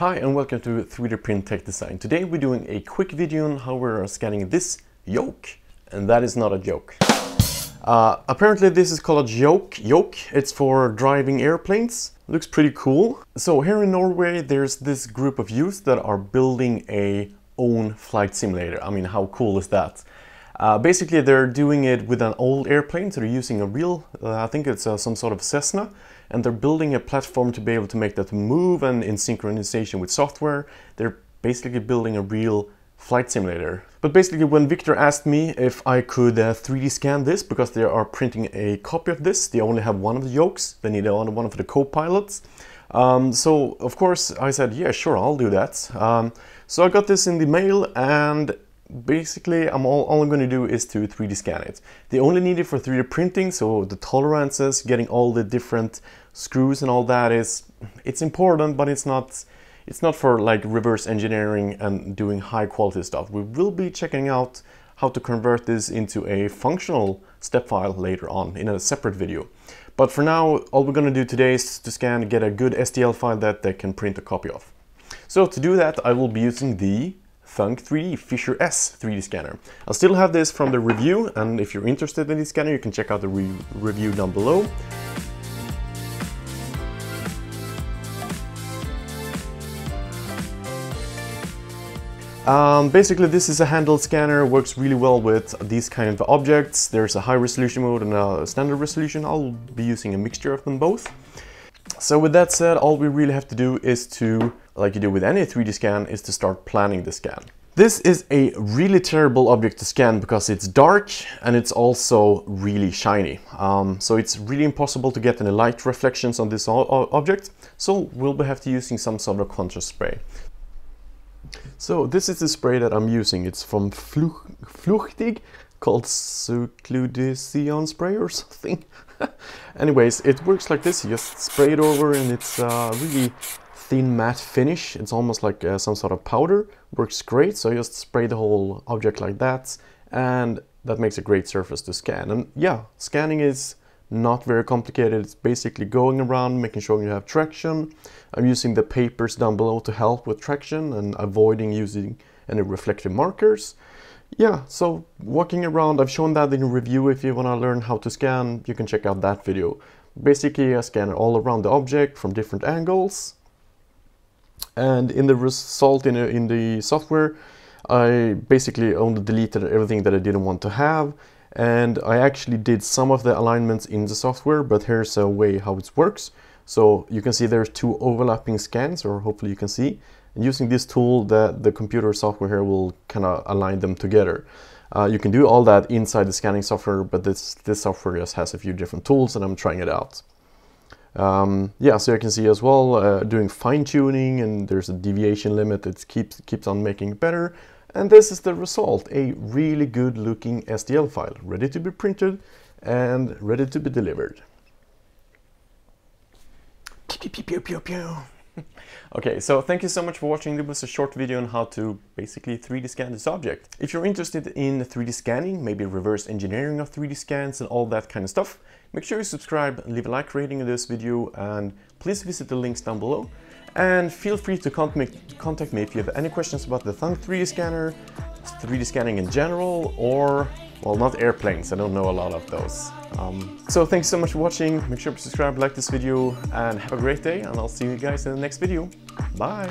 Hi and welcome to 3D Print Tech Design. Today we're doing a quick video on how we're scanning this yoke. And that is not a joke. Uh, apparently this is called a yoke. Yoke. It's for driving airplanes. Looks pretty cool. So here in Norway there's this group of youth that are building a own flight simulator. I mean how cool is that? Uh, basically they're doing it with an old airplane, so they're using a real, uh, I think it's uh, some sort of Cessna, and they're building a platform to be able to make that move and in synchronization with software. They're basically building a real flight simulator. But basically when Victor asked me if I could 3D uh, scan this because they are printing a copy of this, they only have one of the yokes, they need one of the co-pilots. Um, so of course I said, yeah, sure, I'll do that. Um, so I got this in the mail and basically I'm all, all I'm going to do is to 3D scan it. They only need it for 3D printing, so the tolerances, getting all the different screws and all that is, it's important, but it's not, it's not for like reverse engineering and doing high quality stuff. We will be checking out how to convert this into a functional step file later on in a separate video. But for now, all we're going to do today is to scan, get a good STL file that they can print a copy of. So to do that, I will be using the Thunk 3D Fisher S 3D scanner. I still have this from the review and if you're interested in this scanner you can check out the re review down below. Um, basically this is a handheld scanner, works really well with these kind of objects. There's a high resolution mode and a standard resolution. I'll be using a mixture of them both. So with that said, all we really have to do is to, like you do with any 3D scan, is to start planning the scan. This is a really terrible object to scan because it's dark and it's also really shiny. Um, so it's really impossible to get any light reflections on this object. So we'll have to using some sort of contrast spray. So this is the spray that I'm using. It's from Fluchtig called Sucludition spray or something. Anyways, it works like this. You just spray it over and it's a really thin matte finish. It's almost like uh, some sort of powder. Works great. So I just spray the whole object like that and that makes a great surface to scan. And yeah, scanning is not very complicated. It's basically going around, making sure you have traction. I'm using the papers down below to help with traction and avoiding using any reflective markers yeah, so walking around, I've shown that in a review. If you want to learn how to scan, you can check out that video. Basically, I scan all around the object from different angles. And in the result in, in the software, I basically only deleted everything that I didn't want to have. And I actually did some of the alignments in the software, but here's a way how it works. So you can see there's two overlapping scans, or hopefully you can see. And using this tool, the, the computer software here will kind of align them together. Uh, you can do all that inside the scanning software, but this, this software just has a few different tools and I'm trying it out. Um, yeah, so you can see as well, uh, doing fine tuning and there's a deviation limit that keeps, keeps on making better. And this is the result, a really good looking STL file, ready to be printed and ready to be delivered. Pew, pew, pew, pew, pew. okay, so thank you so much for watching. This was a short video on how to basically 3D scan this object. If you're interested in 3D scanning, maybe reverse engineering of 3D scans and all that kind of stuff, make sure you subscribe, leave a like rating of this video, and please visit the links down below. And feel free to contact me if you have any questions about the Thunk 3D scanner, 3D scanning in general, or, well, not airplanes. I don't know a lot of those. Um, so thanks so much for watching. Make sure to subscribe, like this video, and have a great day. And I'll see you guys in the next video. Bye.